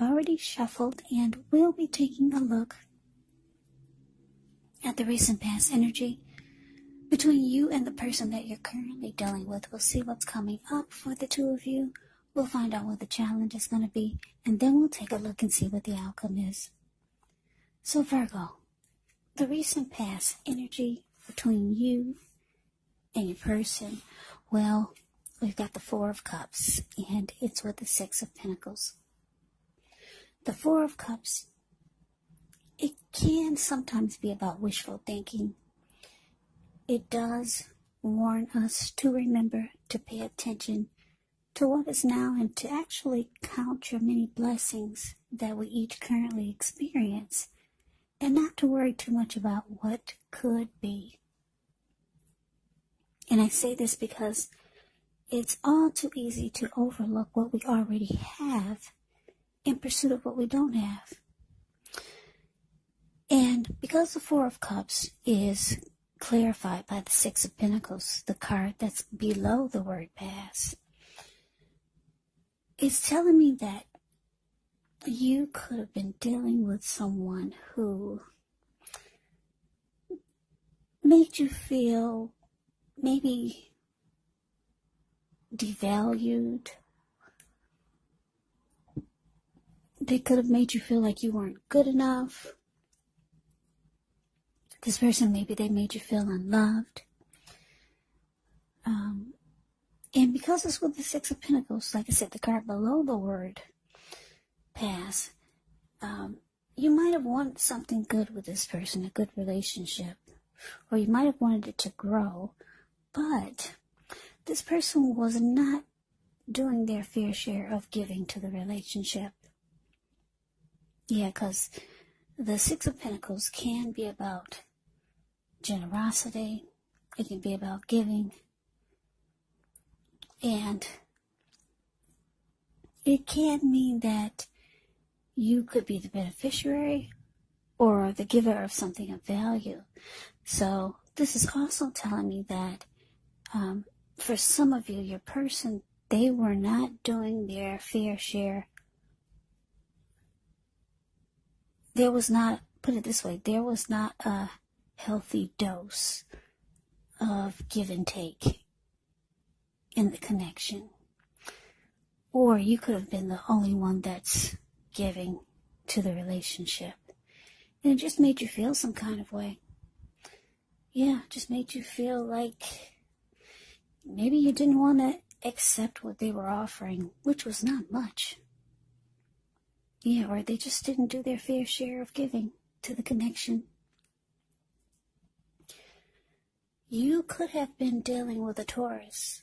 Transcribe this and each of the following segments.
I've already shuffled and we'll be taking a look at the recent past energy between you and the person that you're currently dealing with. We'll see what's coming up for the two of you. We'll find out what the challenge is going to be, and then we'll take a look and see what the outcome is. So, Virgo, the recent past energy between you and your person, well, we've got the Four of Cups, and it's with the Six of Pentacles. The Four of Cups, it can sometimes be about wishful thinking. It does warn us to remember to pay attention to what is now and to actually count your many blessings that we each currently experience and not to worry too much about what could be. And I say this because it's all too easy to overlook what we already have in pursuit of what we don't have. And because the Four of Cups is clarified by the Six of Pentacles, the card that's below the word pass, it's telling me that you could have been dealing with someone who made you feel maybe devalued. They could have made you feel like you weren't good enough. This person, maybe they made you feel unloved. Um, and because it's with the Six of Pentacles, like I said, the card below the word pass, um, you might have wanted something good with this person, a good relationship, or you might have wanted it to grow, but this person was not doing their fair share of giving to the relationship. Yeah, because the Six of Pentacles can be about generosity, it can be about giving, and it can mean that you could be the beneficiary or the giver of something of value. So this is also telling me that um, for some of you, your person, they were not doing their fair share. There was not, put it this way, there was not a healthy dose of give and take in the connection. Or you could have been the only one that's giving to the relationship. And it just made you feel some kind of way. Yeah, just made you feel like maybe you didn't want to accept what they were offering, which was not much. Yeah, or they just didn't do their fair share of giving to the connection. You could have been dealing with a Taurus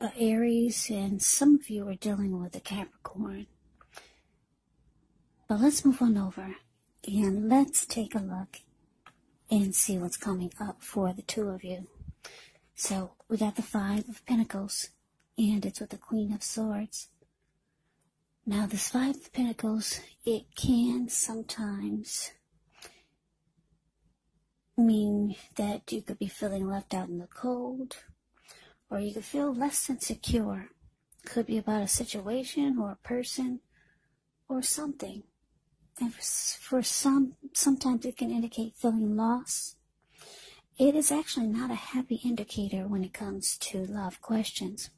a Aries, and some of you are dealing with a Capricorn. But let's move on over and let's take a look and see what's coming up for the two of you. So we got the Five of Pentacles, and it's with the Queen of Swords. Now, this Five of Pentacles, it can sometimes mean that you could be feeling left out in the cold, or you could feel less than secure. Could be about a situation or a person or something. And for, some, sometimes it can indicate feeling lost. It is actually not a happy indicator when it comes to love questions.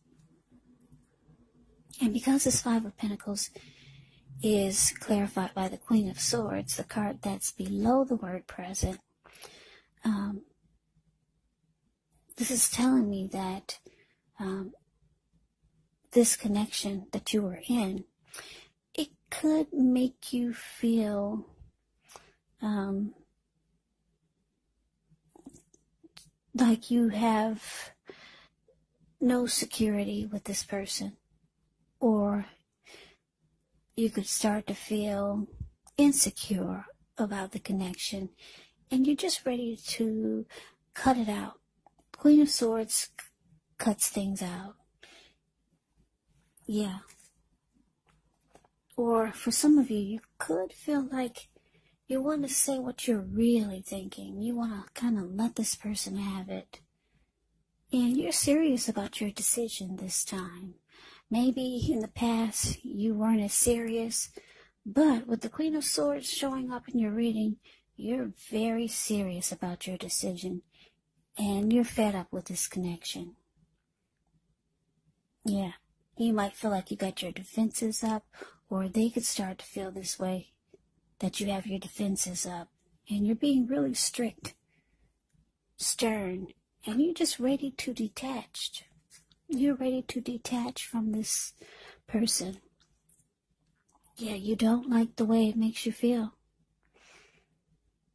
And because this Five of Pentacles is clarified by the Queen of Swords, the card that's below the word present, um, this is telling me that um, this connection that you were in, it could make you feel um, like you have no security with this person, or you could start to feel insecure about the connection and you're just ready to cut it out. Queen of Swords cuts things out. Yeah. Or for some of you, you could feel like you want to say what you're really thinking. You want to kind of let this person have it. And you're serious about your decision this time. Maybe in the past you weren't as serious, but with the Queen of Swords showing up in your reading, you're very serious about your decision and you're fed up with this connection. Yeah, you might feel like you got your defenses up, or they could start to feel this way that you have your defenses up and you're being really strict, stern, and you're just ready to detach. You're ready to detach from this person. Yeah, you don't like the way it makes you feel.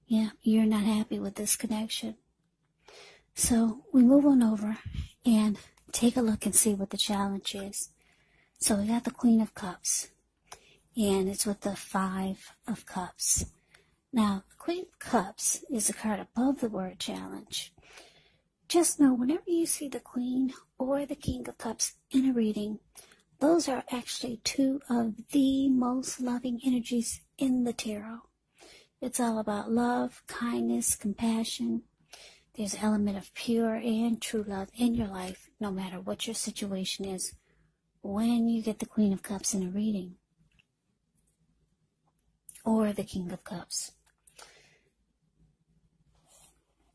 Yeah, you're not happy with this connection. So we move on over and take a look and see what the challenge is. So we got the Queen of Cups, and it's with the Five of Cups. Now, the Queen of Cups is a card above the word challenge. Just know whenever you see the Queen or the King of Cups in a reading, those are actually two of the most loving energies in the tarot. It's all about love, kindness, compassion. There's an element of pure and true love in your life, no matter what your situation is, when you get the Queen of Cups in a reading or the King of Cups.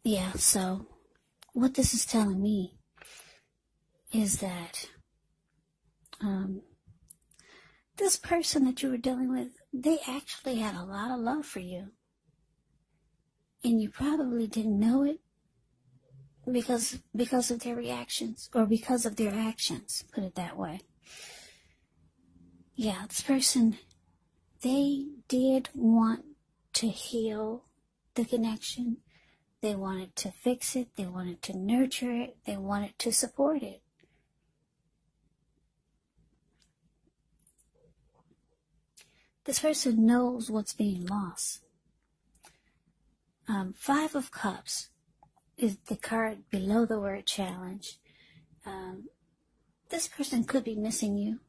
Yeah, so what this is telling me is that um, this person that you were dealing with, they actually had a lot of love for you. And you probably didn't know it because because of their reactions or because of their actions, put it that way. Yeah, this person they did want to heal the connection they wanted to fix it. They wanted to nurture it. They wanted to support it. This person knows what's being lost. Um, Five of Cups is the card below the word challenge. Um, this person could be missing you.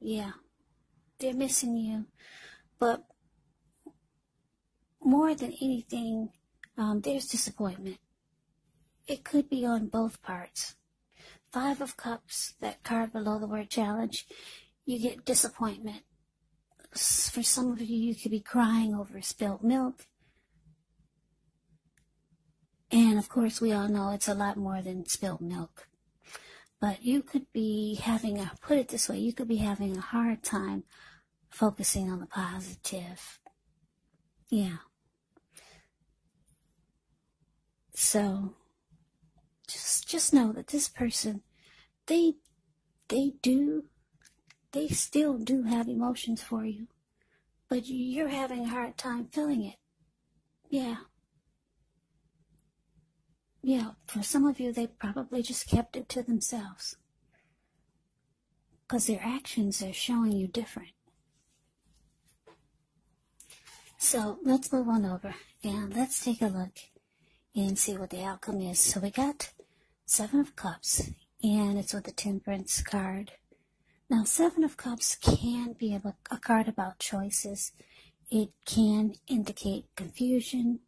Yeah, they're missing you. But more than anything, um, there's disappointment. It could be on both parts. Five of Cups, that card below the word challenge, you get disappointment. For some of you, you could be crying over spilled milk. And of course, we all know it's a lot more than spilled milk. But you could be having a, put it this way, you could be having a hard time focusing on the positive. Yeah. So just just know that this person they they do they still do have emotions for you. But you're having a hard time feeling it. Yeah. Yeah, for some of you, they probably just kept it to themselves. Because their actions are showing you different. So let's move on over and let's take a look and see what the outcome is. So we got Seven of Cups, and it's with the Temperance card. Now, Seven of Cups can be a, a card about choices. It can indicate confusion,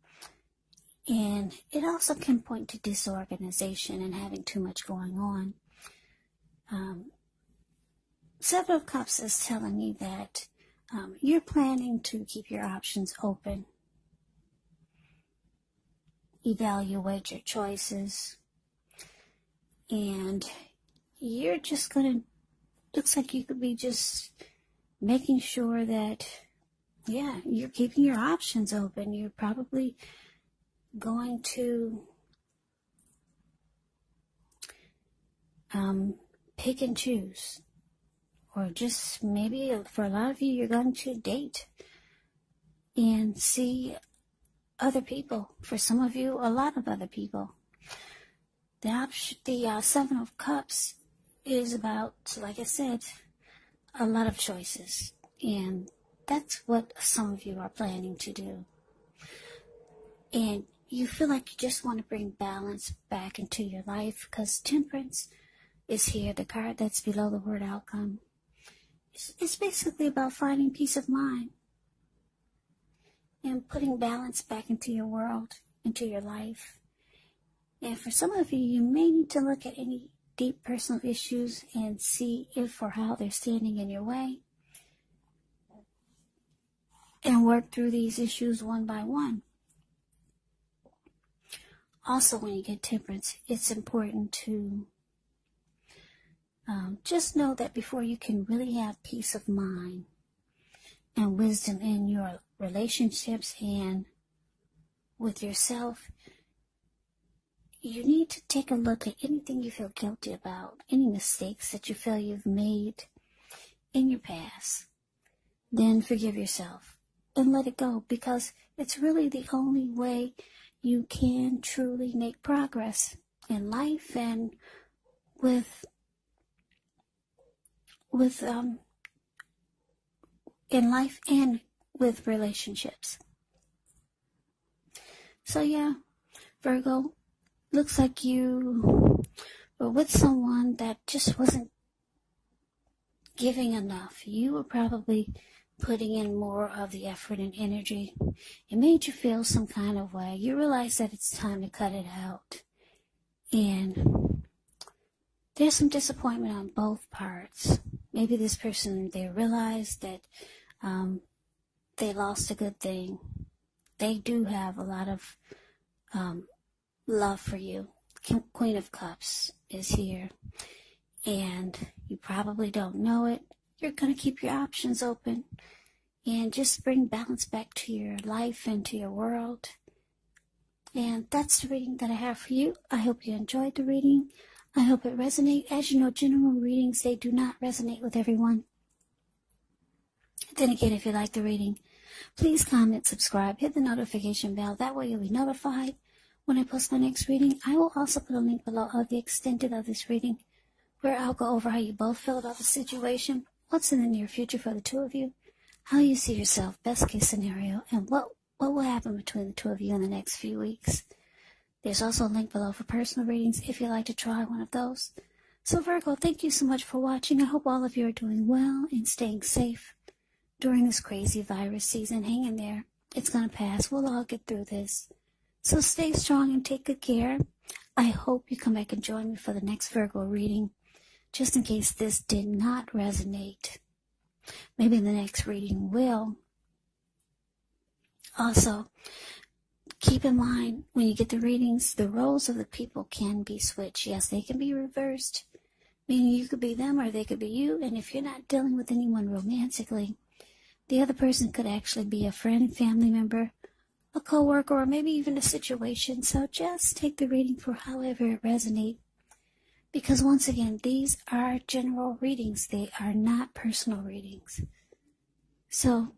and it also can point to disorganization and having too much going on. Um, Seven of Cups is telling me that um, you're planning to keep your options open evaluate your choices. And you're just going to, looks like you could be just making sure that, yeah, you're keeping your options open. You're probably going to um, pick and choose. Or just maybe for a lot of you, you're going to date and see other people. For some of you, a lot of other people. The option, the uh, Seven of Cups is about, like I said, a lot of choices. And that's what some of you are planning to do. And you feel like you just want to bring balance back into your life because temperance is here, the card that's below the word outcome. It's, it's basically about finding peace of mind and putting balance back into your world, into your life. And for some of you, you may need to look at any deep personal issues and see if or how they're standing in your way. And work through these issues one by one. Also, when you get temperance, it's important to um, just know that before you can really have peace of mind and wisdom in your relationships and with yourself, you need to take a look at anything you feel guilty about, any mistakes that you feel you've made in your past. Then forgive yourself and let it go because it's really the only way you can truly make progress in life and with with um in life and with relationships. So yeah, Virgo, looks like you were with someone that just wasn't giving enough. You were probably putting in more of the effort and energy. It made you feel some kind of way. You realize that it's time to cut it out. And there's some disappointment on both parts. Maybe this person, they realized that um, they lost a good thing. They do have a lot of um, love for you. Queen of Cups is here, and you probably don't know it. You're going to keep your options open and just bring balance back to your life and to your world. And that's the reading that I have for you. I hope you enjoyed the reading. I hope it resonates. As you know, general readings, they do not resonate with everyone. Then again, if you like the reading, please comment, subscribe, hit the notification bell. That way you'll be notified when I post my next reading, I will also put a link below of the extended of this reading, where I'll go over how you both feel about the situation, what's in the near future for the two of you, how you see yourself, best case scenario, and what, what will happen between the two of you in the next few weeks. There's also a link below for personal readings if you'd like to try one of those. So Virgo, thank you so much for watching. I hope all of you are doing well and staying safe during this crazy virus season. Hang in there. It's gonna pass. We'll all get through this. So stay strong and take good care. I hope you come back and join me for the next Virgo reading, just in case this did not resonate. Maybe the next reading will. Also, keep in mind when you get the readings, the roles of the people can be switched. Yes, they can be reversed, meaning you could be them or they could be you. And if you're not dealing with anyone romantically, the other person could actually be a friend, family member, a coworker, or maybe even a situation. So just take the reading for however it resonates. Because once again, these are general readings. They are not personal readings. So,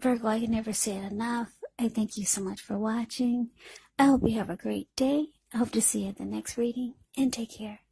Virgo, I can never say it enough. I thank you so much for watching. I hope you have a great day. I hope to see you at the next reading and take care.